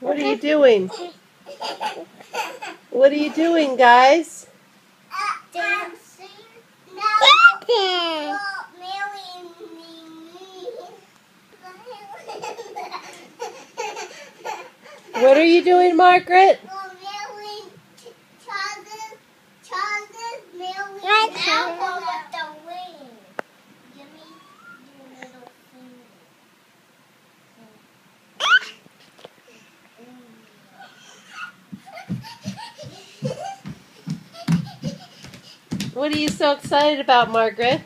What are you doing? What are you doing, guys? Dancing. What are you doing, Margaret? What are you so excited about, Margaret?